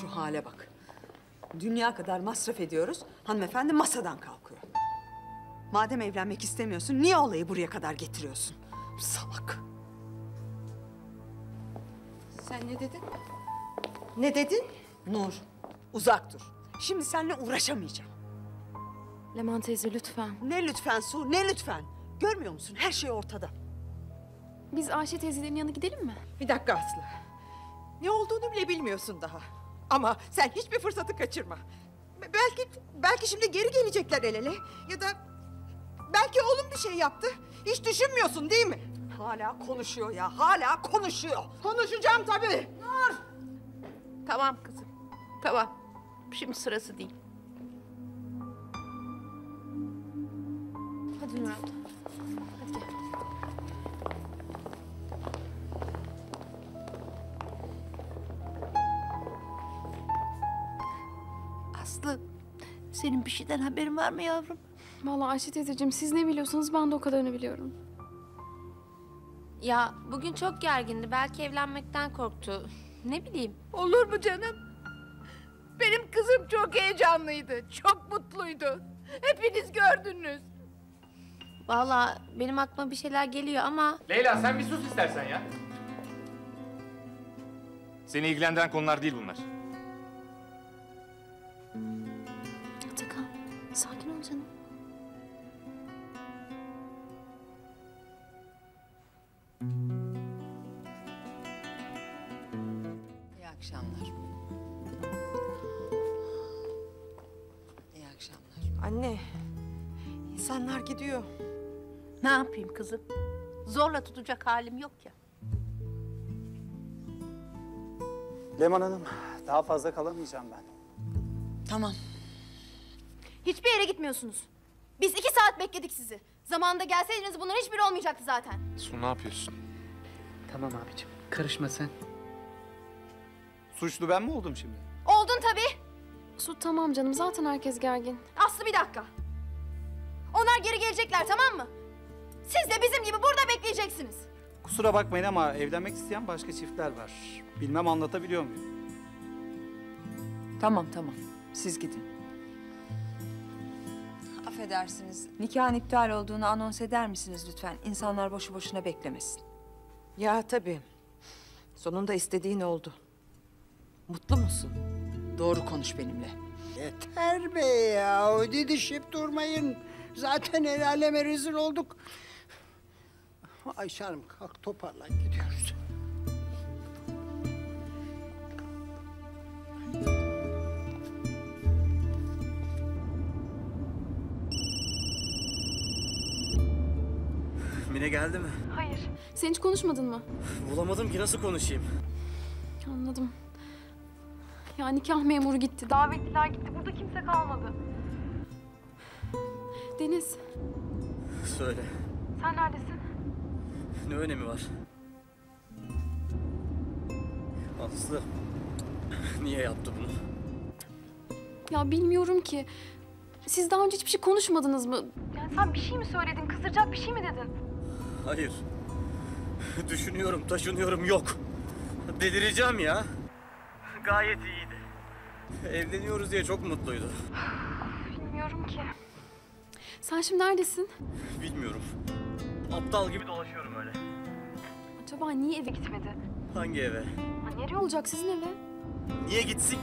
Şu hale bak. Dünya kadar masraf ediyoruz. Hanımefendi masadan kalkıyor. Madem evlenmek istemiyorsun niye olayı buraya kadar getiriyorsun? Salak. Sen ne dedin? Ne dedin? Nur, uzak dur. Şimdi seninle uğraşamayacağım. Leman teyze lütfen. Ne lütfen Su, ne lütfen. Görmüyor musun? Her şey ortada. Biz Ayşe teyzelerin yanına gidelim mi? Bir dakika Aslı. Ne olduğunu bile bilmiyorsun daha. Ama sen hiçbir fırsatı kaçırma. Be- Belki belki şimdi geri gelecekler el ele. Ya da belki oğlum bir şey yaptı. Hiç düşünmüyorsun değil mi? Hala konuşuyor ya, hala konuşuyor. Konuşacağım tabii. Tamam kızım. Tamam. Şimdi sırası değil. Hadi Nur abla. Senin bir şeyden haberin var mı yavrum? Vallahi Ayşe teyzeciğim siz ne biliyorsanız ben de o kadarını biliyorum. Ya bugün çok gergindi. Belki evlenmekten korktu. Ne bileyim. Olur mu canım? Benim kızım çok heyecanlıydı. Çok mutluydu. Hepiniz gördünüz. Vallahi benim aklıma bir şeyler geliyor ama Leyla sen bir sus istersen ya. Seni ilgilendiren konular değil bunlar. Anne, insanlar gidiyor. Ne yapayım kızım? Zorla tutacak halim yok ya. Leman Hanım, daha fazla kalamayacağım ben. Tamam. Hiçbir yere gitmiyorsunuz. Biz iki saat bekledik sizi. Zamanında gelseydiniz bunların hiçbiri olmayacaktı zaten. Su ne yapıyorsun? Tamam abicim, karışma sen. Suçlu ben mi oldum şimdi? Oldun tabii. Su tamam canım zaten herkes gergin. Aslı bir dakika. Onlar geri gelecekler tamam mı? Siz de bizim gibi burada bekleyeceksiniz. Kusura bakmayın ama evlenmek isteyen başka çiftler var. Bilmem anlatabiliyor muyum? Tamam tamam. Siz gidin. Affedersiniz. Nikahın iptal olduğunu anons eder misiniz lütfen? İnsanlar boşu boşuna beklemesin. Ya tabii. Sonunda istediğin oldu. Mutlu musun? Doğru konuş benimle. Yeter be ya. Didişip durmayın. Zaten el aleme rezil olduk. Ayşe Hanım kalk toparlan gidiyoruz. Mine geldi mi? Hayır. Sen hiç konuşmadın mı? Bulamadım ki nasıl konuşayım? Anladım. Ya nikah memuru gitti. Davetliler gitti. Burada kimse kalmadı. Deniz, Söyle. sen neredesin? Ne önemi var? Aslı. Niye yaptı bunu? Ya bilmiyorum ki. Siz daha önce hiçbir şey konuşmadınız mı? Yani sen bir şey mi söyledin? Kızdıracak bir şey mi dedin? Hayır. Düşünüyorum, taşınıyorum yok. Delireceğim ya. Gayet iyiydi. Evleniyoruz diye çok mutluydu. Bilmiyorum ki. Sen şimdi neredesin? Bilmiyorum. Aptal gibi dolaşıyorum öyle. Acaba niye eve gitmedi? Hangi eve? Ha, nereye olacak sizin eve? Niye gitsin ki?